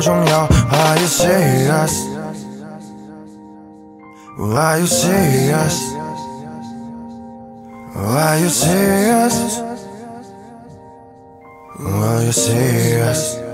不重要。Are you serious? Are you serious? Are you serious? Are you serious?